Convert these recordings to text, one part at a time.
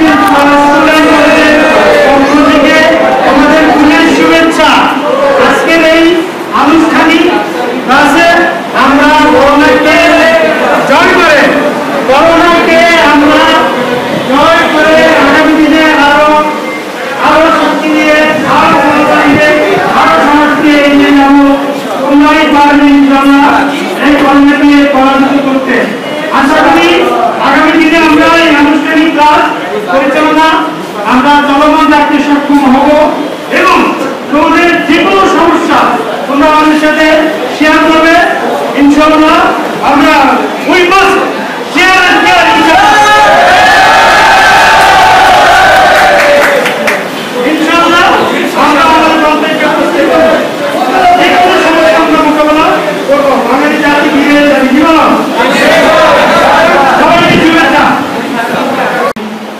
Thank you.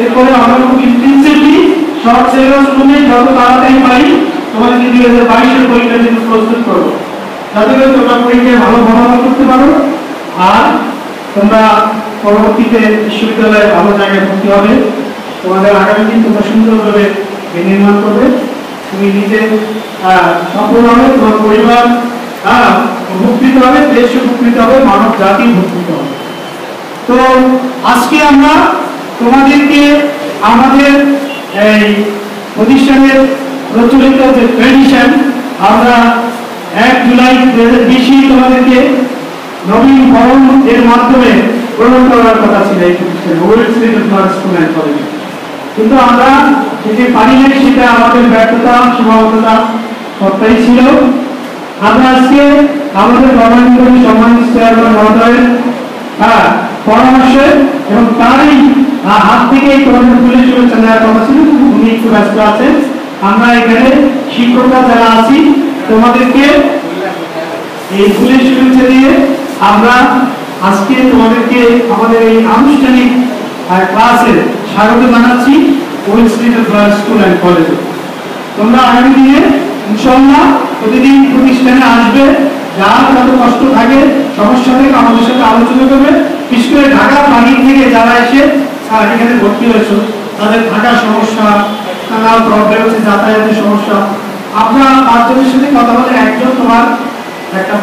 এরপরে আমরা খুব ইন্টেন্সিভলি শর্ট সিলেবাস অনুযায়ী যত তাড়াতাড়ি পারি তোমাদেরকে দুই হাজার বাইশের পরীক্ষার জন্য প্রস্তুত করব। যাতে করে তোমরা পরীক্ষায় ভালো ফলাফল করতে পারো আর তোমরা পরবর্তীতে বিশ্ববিদ্যালয়ে ভালো জায়গায় ভর্তি হবে। তোমাদের আগামী দিন তোমরা সুন্দরভাবে নির্মাণ করবে। তুমি নিজে সফল হবে তোমার পরিবার আহ, উপকৃত হবে দেশ উপকৃত হবে মানব জাতি উপকৃত হবে। তো আজকে আমরা তোমাদেরকে আমাদের এই প্রতিষ্ঠানের প্রচলিত যে ট্রেডিশন আমরা এক জুলাই দু হাজার তোমাদেরকে নবীন ভবন এর মাধ্যমে গ্রহণ করার কথা ছিল এই প্রতিষ্ঠানে কিন্তু আমরা যেতে পারি নাই সেটা আমাদের ব্যর্থতা সীমাবদ্ধতা সবটাই ছিল। আমরা আজকে আমাদের গভর্নমেন্ট সম্মানিত চেয়ারম্যান মহোদয়ের হ্যাঁ পরামর্শে এবং তারই হাত থেকে এই তোমাদের পুলিশ শুভেচ্ছা নেওয়ার কথা ছিল, কিন্তু উনি একটু ব্যস্ত আছেন। আমরা এখানে শিক্ষকরা যারা আছি, তোমাদেরকে এই পুলিশ শুভেচ্ছা দিয়ে আমরা আজকে তোমাদেরকে আমাদের এই আনুষ্ঠানিক ক্লাসে স্বাগত জানাচ্ছি ওয়েল গার্লস স্কুল অ্যান্ড কলেজে। তোমরা আগামী দিনে ইনশাল্লাহ প্রতিদিন প্রতিষ্ঠানে আসবে, যার যত কষ্ট থাকে সমস্যা থেকে আমাদের সাথে আলোচনা করবে। বিশেষ করে ঢাকা বাহির থেকে যারা এসে এখানে ভর্তি তাদের থাকার সমস্যা প্রবলেম হচ্ছে যাতায়াতের সমস্যা। পাঁচজনের সাথে কথা বলে একজন তোমার একটা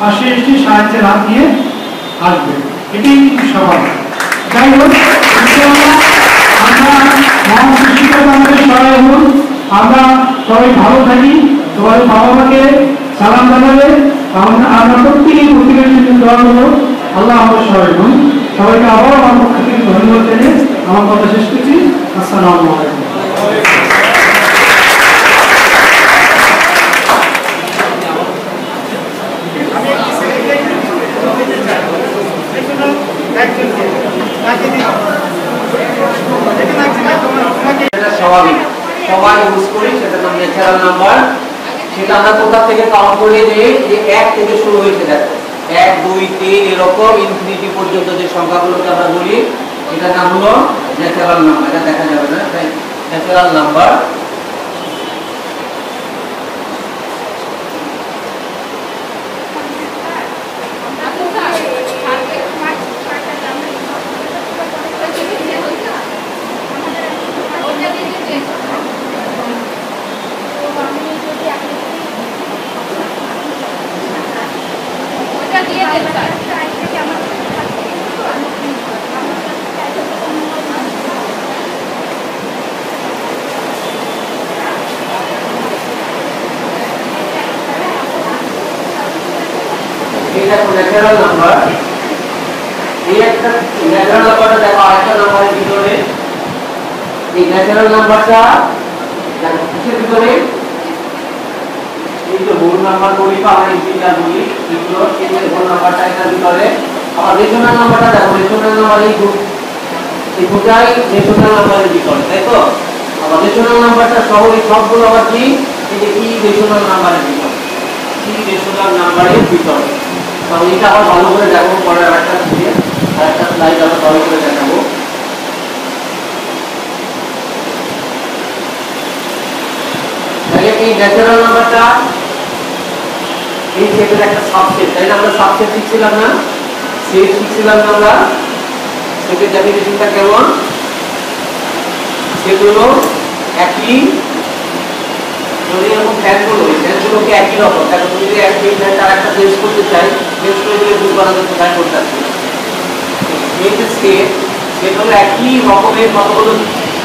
পাশে এসে সাহায্যের হাত দিয়ে আসবে। এটাই যাই হোক আমরা সবাই ভালো থাকি সবাই বাবা মাকে সালাম জানাবে। আমরা প্রত্যেকেই প্রতিবেশী দোয়া করব। আল্লাহ আমাদের সবাই সবাইকে আবারও আমার পক্ষ থেকে ধন্যবাদ জানিয়ে আমার কথা শেষ করছি। আসসালামু সেটা নাম্বার সেটা আমরা কোথা থেকে কাউন্ট করে যে যে এক থেকে শুরু হয়েছে, দেখো। এক, দুই, তিন এরকম ইনফিনিটি পর্যন্ত যে সংখ্যাগুলোকে আমরা বলি এটা নাম হলো ন্যাচারাল নাম্বার এটা দেখা যাবে না, তাই ন্যাচারাল নাম্বার এটা ন্যাচারাল নাম্বার এই একটা ন্যাচারাল নাম্বারটা দেখো আরেকটা নাম্বারের ভিতরে এই ন্যাচারাল নাম্বারটা দেখো কিসের ভিতরে এই তো মূল নাম্বার বলি বা আমরা ইন্টিজার বলি এগুলো এই যে নাম্বারটা এটার ভিতরে আবার রেশনাল নাম্বারটা দেখো রেশনাল নাম্বার এই গ্রুপ এই দুটাই রেশনাল নাম্বারের ভিতরে তাই তো আবার রেশনাল নাম্বারটা সহ এই সবগুলো আবার কি? এই যে ই রেশনাল নাম্বারের ভিতরে। ই রেশনাল নাম্বারের ভিতরে। তবে এটা আবার ভালো করে দেখাবো পরে আর একটা দিয়ে আর একটা স্লাইড আবার ভালো করে দেখাবো। তাহলে এই ন্যাচারাল নাম্বারটা এই সেটের একটা সাবসেট তাই না আমরা সাবসেট শিখছিলাম না? সেট শিখছিলাম না আমরা? সেটের ডেফিনেশনটা কেমন? সেগুলো একই। যদি এরকম ফ্যানগুলো ফ্যানগুলোকে একই রকম। তুমি যদি ফ্যান তার একটা চেঞ্জ করতে চাই চেঞ্জ করে দিলে ভুল করা যাচ্ছে তাই করতে যে সেট হলো একই রকমের কতগুলো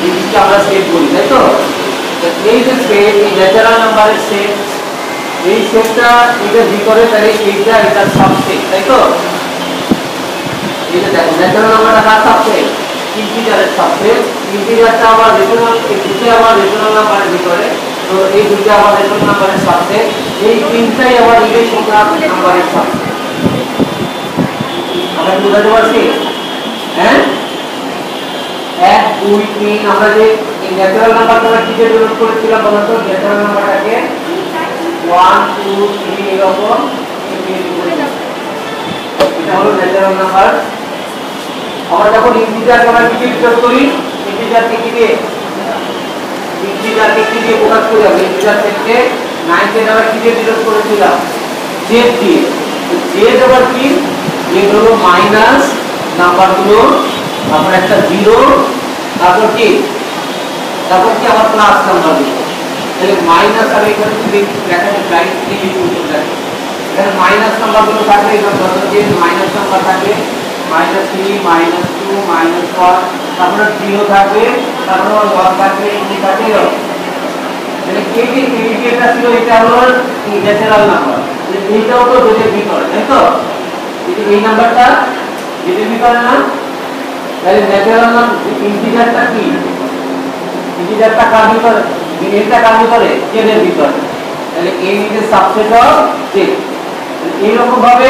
জিনিসকে আমরা সেট করি তাই তো? এই যে সেট এই ন্যাচারাল নাম্বারের সেট এই সেটটা এটার ভিতরে তাহলে এইটা এটা সাবসেট তাই তো? যে দেখো ন্যাচারাল নাম্বারটা কার সাবসেট ইন্টিজারের সাবসেট ইন্টিজারটা আবার রেশনাল এই দুটো আবার রেশনাল নাম্বারের ভিতরে। তো এই দুটো আবার রেশনাল নাম্বারের সাবসেট এই তিনটাই আবার ইরেশনাল নাম্বারের সাবসেট আমরা পারছি? হ্যাঁ? এক, দুই, তিন, আমরা যে ন্যাচারাল নাম্বারটা আমরা কীভাবে ডেভেলপ করেছিলাম বলতো ন্যাচারাল নাম্বারটাকে ওয়ান টু থ্রি এরকম এটা হলো ন্যাচারাল নাম্বার আমরা যখন ইন্টিজার আমরা কি দিয়ে করি ইন্টিজারকে কি দিয়ে? ইন্টিজারকে কি দিয়ে প্রকাশ করি আমরা ইন্টিজার থেকে নাইনতে আমরা কি দিয়ে প্রকাশ করেছিলাম? জেড দিয়ে। জেড আবার কি? জেড হলো মাইনাস নাম্বারগুলো তারপর একটা জিরো তারপর কি? তারপর কি আবার প্লাস নাম্বার দিব তাহলে মাইনাস আমি এখানে যদি দেখাতে চাই এই লিখুন এখানে মাইনাস নাম্বারগুলো থাকবে এখানে ধরো যে মাইনাস নাম্বার থাকবে minus three minus two minus one তারপরে জিরো থাকবে, তারপরে ওয়ান থাকবে টু থাকবে এই যে ইন্ডিকেটর ছিল এটা হলো ন্যাচারাল নাম্বার এইটাও তো দুটোর ভিতরে তাই তো? এই যে এই নাম্বারটা যেটার ভিতরে না, তাহলে ন্যাচারাল নাম ইন্টিজারটা কি? ইন্টিজারটা কার ভিতরে? এটা কার ভিতরে? জেনের ভিতরে। তাহলে এই যে সাবসেট অফ জেড এইরকম ভাবে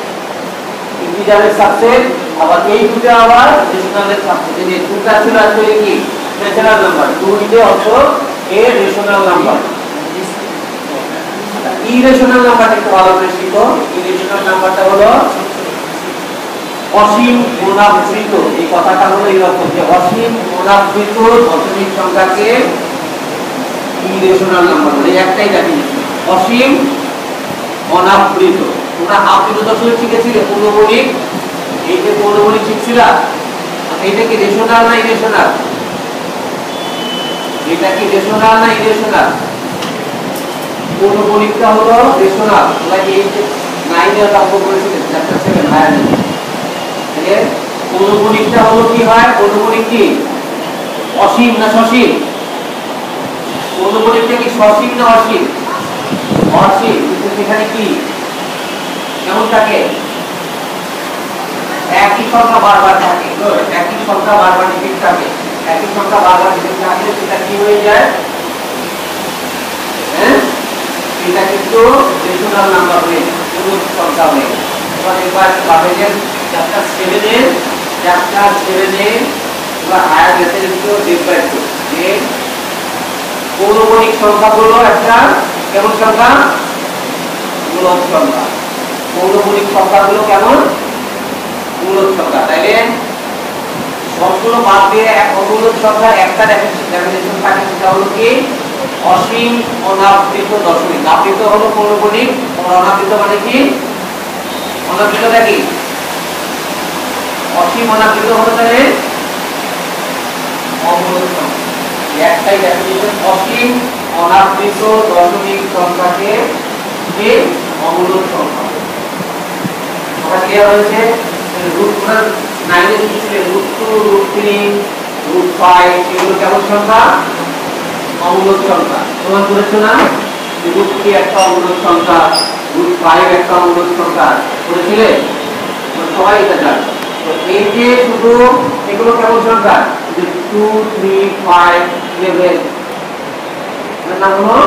ইন্টিজারের সাবসেট আবার এই দুটো আবার রেশনালের সাবসেট এই দুটো ছিল আসলে কি? Natural number. দুইতে অর্থ এ রেশনাল নাম্বার। ইরেশনাল নাম্বারটা একটু ভালো করে শিখো। ইরেশনাল নাম্বারটা হলো অসীম গুণাবৃত এই কথাটা হলো এইরকম যে অসীম গুণাবৃত দশমিক সংখ্যাকে ইরেশনাল নাম্বার বলে। একটাই জানি অসীম অনাবৃত। তোমরা আবৃত দশমিক শিখেছিলে পূর্ণমণিক এই যে পূর্ণমণিক শিখছিলা এটা কি রেশনাল না ইরেশনাল এটা কি রেশনাল না ইরেশনাল পূর্ণমণিকটা হলো রেশনাল তোমরা কি এই যে নাইনে ওটা অঙ্ক করেছিলেন চ্যাপ্টার সেভেন হায়ার পৌনপুনিকটা হলো কি হয়? পৌনপুনিক কি? অসীম না সসীম? পৌনপুনিকটা কি সসীম না অসীম? অসীম। সেখানে কি? কেমন থাকে, একই সংখ্যা বারবার থাকে, একই সংখ্যা বারবার রিপিট থাকে, একই সংখ্যা বারবার রিপিট থাকলে সেটা কি হয়ে যায়? হ্যাঁ? এটা কিন্তু রেশনাল নাম্বার হয়ে পুরো সংখ্যা হয়ে এবার এবার পাবেন চ্যাপ্টার সেভেনের চ্যাপ্টার সেভেনের বা হায়ার ম্যাথমেটিক্স টু যে পৌরমণিক সংখ্যাগুলো একটা কেমন সংখ্যা? মূলক সংখ্যা। পৌরমণিক সংখ্যাগুলো কেমন? মূলক সংখ্যা, তাইলে সবগুলো বাদ দিয়ে এক অমূলক সংখ্যা একটা ডেফিনেশন থাকে সেটা হলো কি? অসীম অনাবৃত দশমিক। আবৃত হলো পৌরমণিক অনাবৃত মানে কি? অনাবৃতটা কি? অসীম অনাবৃত হলো তাহলে অমূলক সংখ্যা। একটাই ডেফিনিশন অসীম অনাবৃত দশমিক সংখ্যাকে যে অমূলক সংখ্যা। কথা ক্লিয়ার হয়েছে রুট নাইনে শিখছিলে root two root three root five এগুলো কেমন সংখ্যা? অমূলক সংখ্যা। তোমার করেছ না? রুট থ্রি একটা অমূলক সংখ্যা রুট ফাইভ একটা অমূলক সংখ্যা। করেছিলে সবাই এটা জানো। তো এই যে শুধু এগুলো কেমন সংখ্যা? যে টু থ্রি ফাইভ ইলেভেন নাম হলো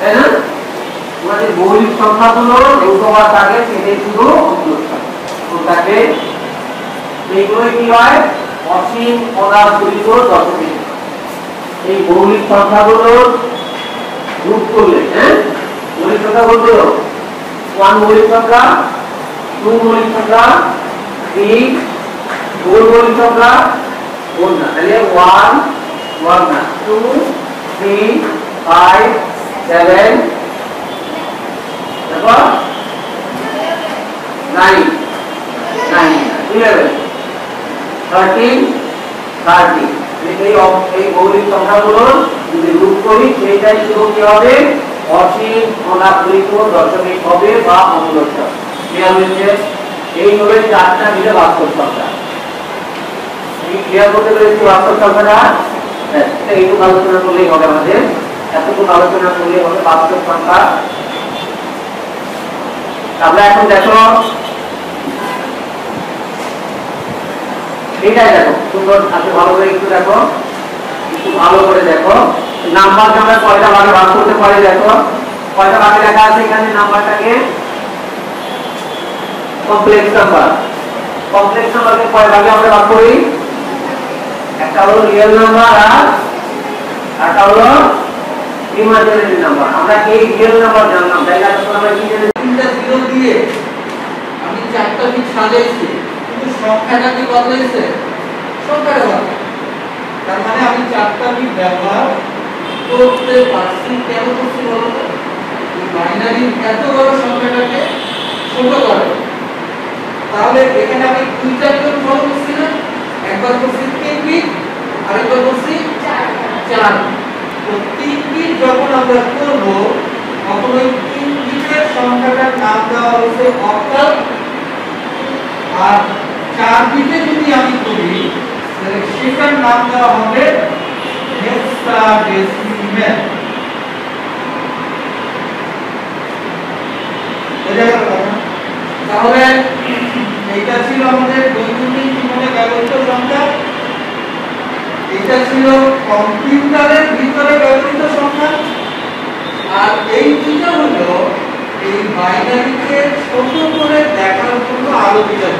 তাই না? তোমাদের মৌলিক সংখ্যাগুলো যেগুলো থাকে সেটাই শুধু সংখ্যা কোনটাকে এইগুলোই কি হয়? অসীম অনাগুলিত দশমিক। এই মৌলিক সংখ্যাগুলো রূপ করলে হ্যাঁ? মৌলিক সংখ্যা বলতে ওয়ান মৌলিক সংখ্যা, টু মৌলিক সংখ্যা, থ্রি, ফোর মৌলিক সংখ্যা ফোর না, তাহলে ওয়ান ওয়ান না, টু, থ্রি, ফাইভ, সেভেন হলো চারটা মিলে বাস্তব সংখ্যা এই ক্লিয়ার করতে পেরেছি বাস্তব সংখ্যাটা এইটুকু আলোচনা করলেই হবে আমাদের। এতটুকু আলোচনা করলেই হবে বাস্তব সংখ্যা আমরা এখন দেখো এটাই দেখো, সুন্দর আছে ভালো করে একটু দেখো, একটু ভালো করে দেখো। নাম্বারকে আমরা কয়টা ভাগে ভাগ করতে পারি দেখো? কয়টা ভাগে লেখা আছে এখানে নাম্বারটাকে? কমপ্লেক্স নাম্বার কমপ্লেক্স নাম্বারকে কয় ভাগে আমরা ভাগ করি? একটা হলো রিয়েল নাম্বার আর একটা হলো ইমাজিনারি নাম্বার আমরা এই রিয়েল নাম্বার জানলাম, তাই আমরা কি জিরো দিয়ে আমি চারটা বিট সাজাইছি কিন্তু সংখ্যাটা কি বদলাইছে সংখ্যাটা বদলাইছে। তার মানে আমি চারটা বিট ব্যবহার করতে পারছি কেন করছি বলো তো? বাইনারি এত বড় সংখ্যাটাকে ছোট করে। তাহলে এখানে আমি দুইটা বিট ফলো করছি না? একবার করছি তিন বিট আরেকবার করছি চার। তো তিন বিট যখন আমরা করব তখন ওই তিন সংখ্যাটার নাম দেওয়া হয়েছে অক্টাল আর চার বিটে যদি আমি তাহলে সেটার নাম দেওয়া হবে হেক্সাডেসিমেল? তাহলে এইটা ছিল আমাদের দৈনন্দিন জীবনে ব্যবহৃত সংখ্যা। এটা ছিল কম্পিউটারের ভিতরে ব্যবহৃত সংখ্যা। আর এই দুটো হলো এই বাইনারিকে ছোট করে দেখার জন্য আরও দুটো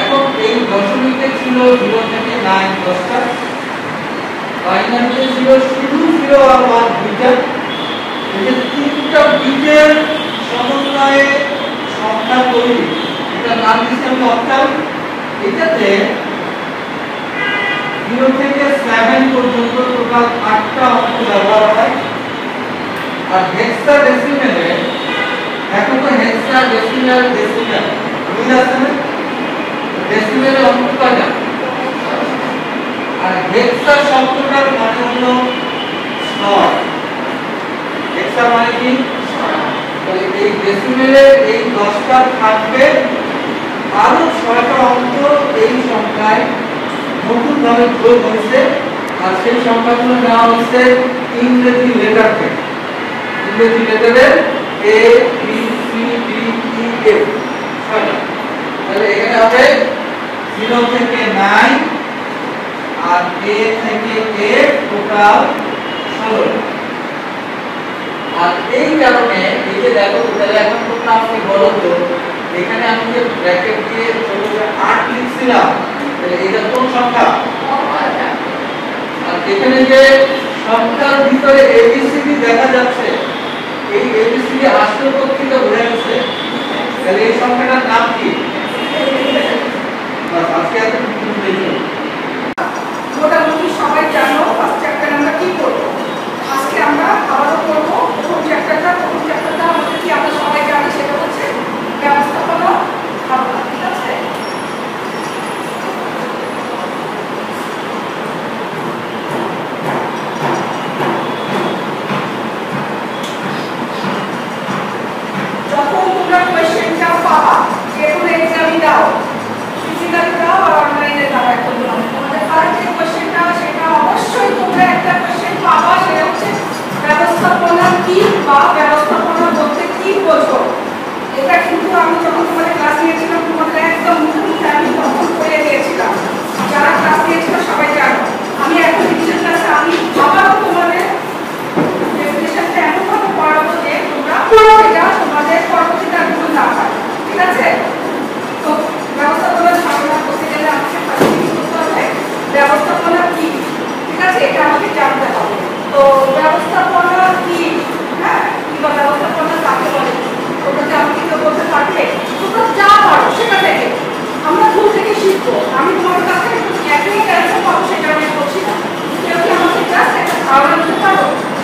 এখন এই দশমিকে ছিল জিরো থেকে নাইন, দশটা। বাইনারিতে ছিল শুধু জিরো আর ওয়ান, দুইটা। তিনটা বিটের সমন্বয়ে সংখ্যা তৈরি। এটা নাম দিচ্ছি আমি অক্টাল এটাতে জিরো থেকে সেভেন পর্যন্ত টোটাল আটটা আর হেক্সা ডেসিমেলে এখন তো হেক্সা ডেসিমেল ডেসিমেল বুঝতে আছে না? ডেসিমেলে অঙ্ক কয়টা আর হেক্সা শব্দটার মানে হলো ছয় হেক্সা মানে কি? তাহলে এই ডেসিমেলে এই দশটা থাকবে। আরও ছয়টা অঙ্ক এই সংখ্যায় নতুন ভাবে যোগ হয়েছে। আর সেই সংখ্যাগুলো নেওয়া হয়েছে ইংরেজি লেটার থেকে ইংরেজি লেটারের A B C D E F তাহলে এখানে হবে জিরো থেকে নাইন আর এ থেকে এ টোটাল ষোলো। আর এই কারণে এই যে দেখো, তাহলে এখন তোমরা আপনি বলো তো, এখানে আমি যে ব্র্যাকেট দিয়ে ছোট করে আট লিখছিলাম, তাহলে এটা কোন সংখ্যা? আর এখানে যে সংখ্যার ভিতরে এবিসিডি দেখা যাচ্ছে এই এবিসিডি আসল পত্রিকা ঘুরে গেছে। তাহলে এই সংখ্যাটার নাম কি? মোটামুটি সবাই জানো ফার্স্ট চ্যাপ্টার আমরা কি করব? আজকে আমরা আবারও করব প্রথম চ্যাপ্টারটা প্রথম চ্যাপ্টারটা আমাদের কি আমরা সবাই জানি সেটা হচ্ছে ব্যবস্থাপনা ভাবনা।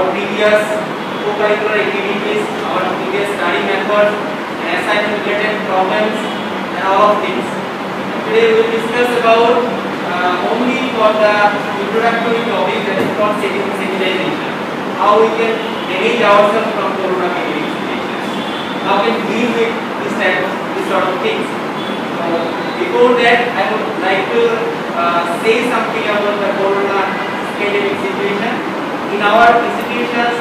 our previous co-curricular activities, our previous study methods, and assignment related problems, and all of things. Today we will discuss about uh, only for the introductory topic that is called sedimentation, how we can manage ourselves from corona how can deal with this type of this sort of things. So before that, I would like to uh, say something about the corona pandemic situation. In our institutions,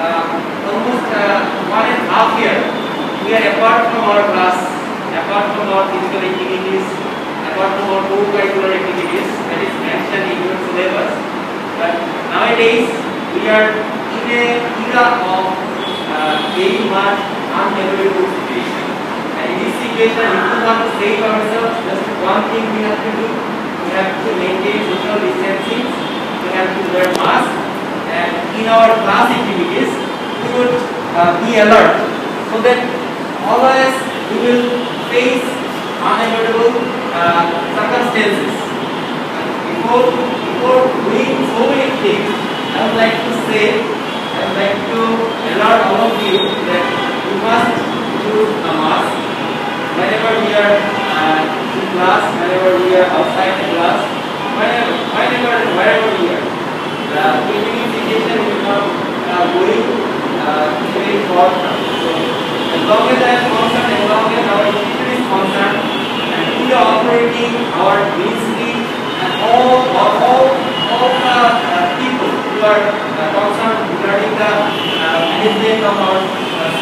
uh, almost uh, one and a half year, we are apart from our class, apart from our physical activities, apart from our co-curricular activities that is mentioned in your syllabus. But nowadays, we are in a era of uh, very much unfavorable situation. And in this situation, if we want to save ourselves, just one thing we have to do, we have to maintain social distancing, we have to wear masks, and in our class activities, we would uh, be alert so that always we will face unavoidable uh, circumstances. Before, before doing so many things, I would like to say, I would like to alert all of you that you must use a mask whenever we are uh, in class, whenever we are outside the class, whenever, whenever, wherever we are. The communication is not uh, going very far. So, as long as I am concerned, as long as our institution is concerned, and we are operating our ministry and all, all, all, all the uh, people who are uh, concerned regarding the uh, management of our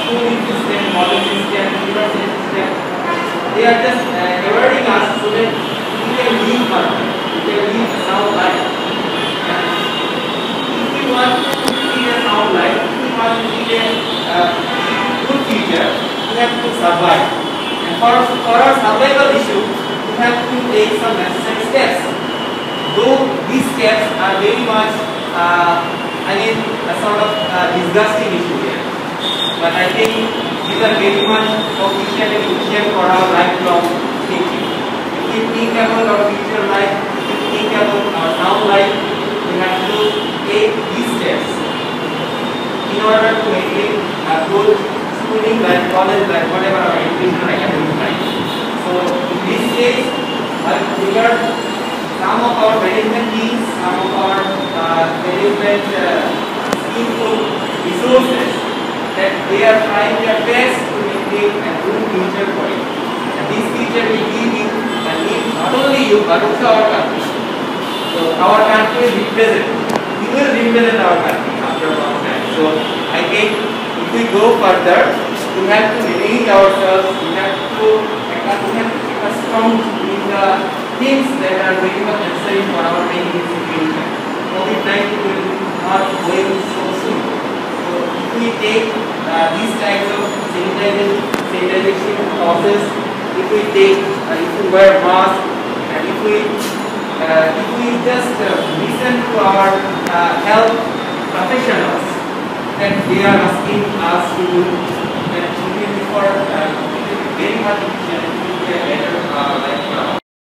schooling system, college system, university system, they are just uh, alerting us so that we can live further, we can live a life. And if we want to lead a sound life, want to a good we have to survive. And for, for our survival issue, we have to take some necessary steps. Though these steps are very much, uh, I mean, a sort of uh, disgusting issue here. But I think these are very much official and crucial for our lifelong thinking. If we think about our future life, if we think about our now life, we have to take these steps in order to maintain a good schooling life, college life, whatever our educational academic life. So in this case, I figured some of our management teams, some of our uh, management uh, resources that they are trying their best to maintain a good future for you. And this future will give you and give not only you but also our country. So our country will represent. We will represent our country after a long time. So I think if we go further, we have to manage ourselves, we have to we have to keep us strong in the things that are very much necessary for our making situation. COVID-19 will not going so soon. So if we take uh, these types of sanitization, process, if we take, uh, if we wear mask, and if we uh, if we just uh, listen to our uh, health professionals, that they are asking us to do that. Only for uh, very much to be a better uh, like, uh,